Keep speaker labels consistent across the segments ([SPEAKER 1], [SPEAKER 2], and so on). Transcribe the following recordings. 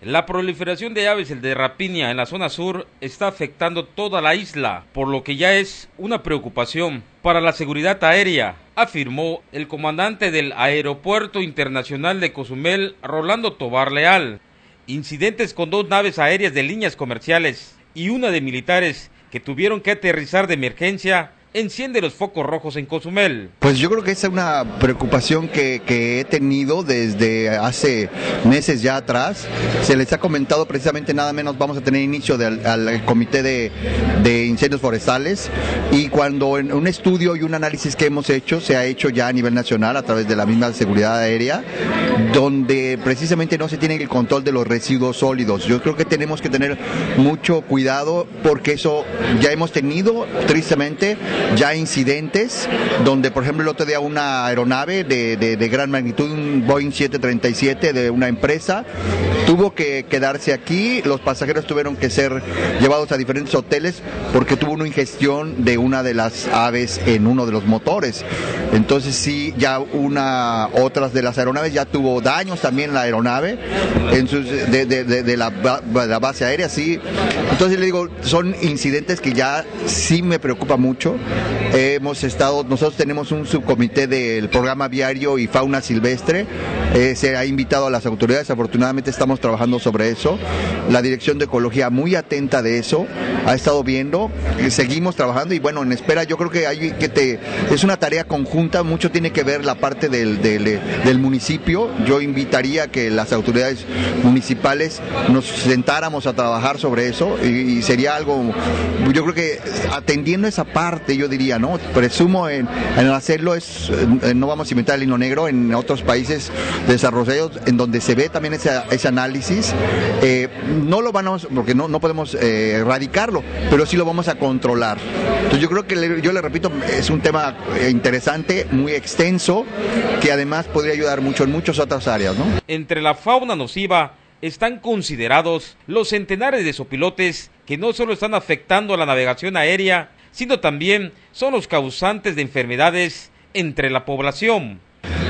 [SPEAKER 1] La proliferación de aves de rapiña en la zona sur está afectando toda la isla, por lo que ya es una preocupación para la seguridad aérea, afirmó el comandante del Aeropuerto Internacional de Cozumel, Rolando Tobar Leal. Incidentes con dos naves aéreas de líneas comerciales y una de militares que tuvieron que aterrizar de emergencia enciende los focos rojos en Cozumel.
[SPEAKER 2] Pues yo creo que esa es una preocupación que, he tenido desde hace meses ya atrás. Se les ha comentado precisamente nada menos vamos a tener inicio al comité de, de, incendios forestales y cuando en un estudio y un análisis que hemos hecho se ha hecho ya a nivel nacional a través de la misma seguridad aérea donde precisamente no se tiene el control de los residuos sólidos. Yo creo que tenemos que tener mucho cuidado porque eso ya hemos tenido tristemente ya incidentes donde, por ejemplo, el otro día una aeronave de, de, gran magnitud, un Boeing 737 de una empresa, tuvo que quedarse aquí, los pasajeros tuvieron que ser llevados a diferentes hoteles porque tuvo una ingestión de una de las aves en uno de los motores. Entonces sí, ya una, otras de las aeronaves ya tuvo daños también la aeronave en sus, de, de, de, la, la, base aérea, sí. Entonces le digo, son incidentes que ya sí me preocupa mucho Hemos estado, nosotros tenemos un subcomité del programa viario y fauna silvestre. Eh, se ha invitado a las autoridades, afortunadamente estamos trabajando sobre eso. La Dirección de Ecología muy atenta de eso, ha estado viendo, eh, seguimos trabajando y bueno, en espera yo creo que hay que te, es una tarea conjunta, mucho tiene que ver la parte del, del, municipio. Yo invitaría que las autoridades municipales nos sentáramos a trabajar sobre eso y, y sería algo, yo creo que atendiendo esa parte, yo diría, ¿no? Presumo en, hacerlo es, eh, no vamos a inventar el hino negro en otros países desarrollados en donde se ve también ese, ese análisis. Eh, no lo vamos, porque no, no podemos eh, erradicarlo, pero sí lo vamos a controlar. Entonces yo creo que, yo le repito, es un tema interesante, muy extenso, que además podría ayudar mucho en muchas otras áreas, ¿no?
[SPEAKER 1] Entre la fauna nociva están considerados los centenares de sopilotes que no solo están afectando a la navegación aérea, sino también son los causantes de enfermedades entre la población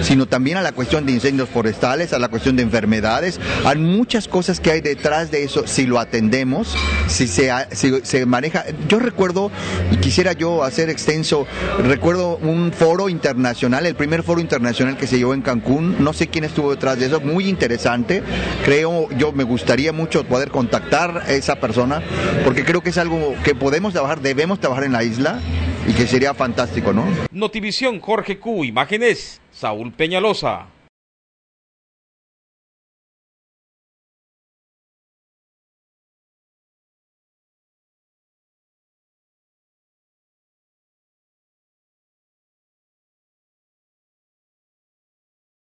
[SPEAKER 2] sino también a la cuestión de incendios forestales, a la cuestión de enfermedades. Hay muchas cosas que hay detrás de eso si lo atendemos, si se, se maneja. Yo recuerdo, y quisiera yo hacer extenso, recuerdo un foro internacional, el primer foro internacional que se llevó en Cancún, no sé quién estuvo detrás de eso, muy interesante. Creo, yo me gustaría mucho poder contactar a esa persona, porque creo que es algo que podemos trabajar, debemos trabajar en la isla y que sería fantástico, ¿no?
[SPEAKER 1] Notivisión Jorge Q, imágenes, Saúl Peñalosa.